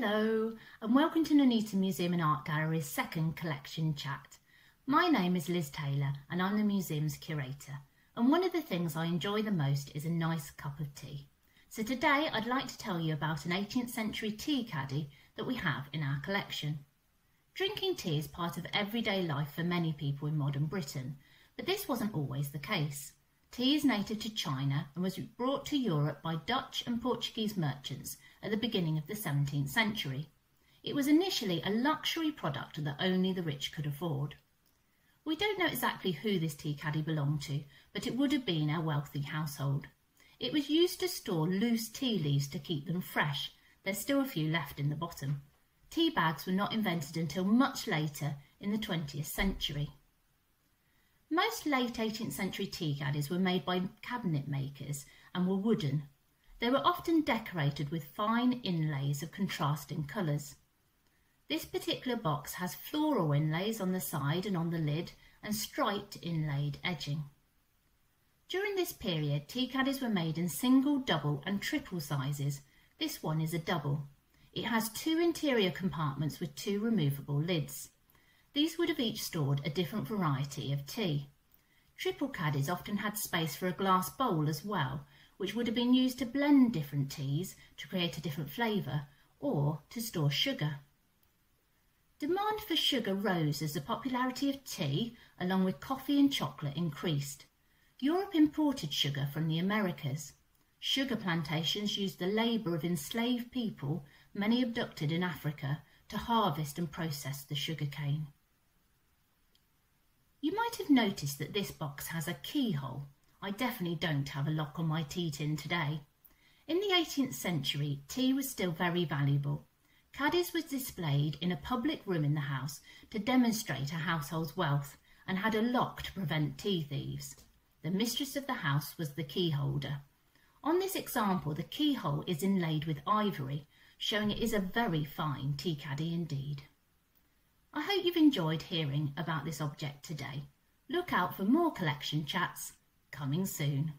Hello, and welcome to Nuneaton Museum and Art Gallery's second collection chat. My name is Liz Taylor, and I'm the museum's curator. And one of the things I enjoy the most is a nice cup of tea. So today I'd like to tell you about an 18th century tea caddy that we have in our collection. Drinking tea is part of everyday life for many people in modern Britain, but this wasn't always the case. Tea is native to China and was brought to Europe by Dutch and Portuguese merchants at the beginning of the 17th century. It was initially a luxury product that only the rich could afford. We don't know exactly who this tea caddy belonged to, but it would have been a wealthy household. It was used to store loose tea leaves to keep them fresh. There's still a few left in the bottom. Tea bags were not invented until much later in the 20th century. Most late 18th century tea caddies were made by cabinet makers and were wooden. They were often decorated with fine inlays of contrasting colours. This particular box has floral inlays on the side and on the lid and striped inlaid edging. During this period, tea caddies were made in single, double and triple sizes. This one is a double. It has two interior compartments with two removable lids. These would have each stored a different variety of tea. Triple caddies often had space for a glass bowl as well, which would have been used to blend different teas to create a different flavour or to store sugar. Demand for sugar rose as the popularity of tea, along with coffee and chocolate, increased. Europe imported sugar from the Americas. Sugar plantations used the labour of enslaved people, many abducted in Africa, to harvest and process the sugar cane. You might have noticed that this box has a keyhole. I definitely don't have a lock on my tea tin today. In the 18th century, tea was still very valuable. Caddies was displayed in a public room in the house to demonstrate a household's wealth and had a lock to prevent tea thieves. The mistress of the house was the keyholder. On this example, the keyhole is inlaid with ivory, showing it is a very fine tea caddy indeed. I hope you've enjoyed hearing about this object today. Look out for more collection chats coming soon.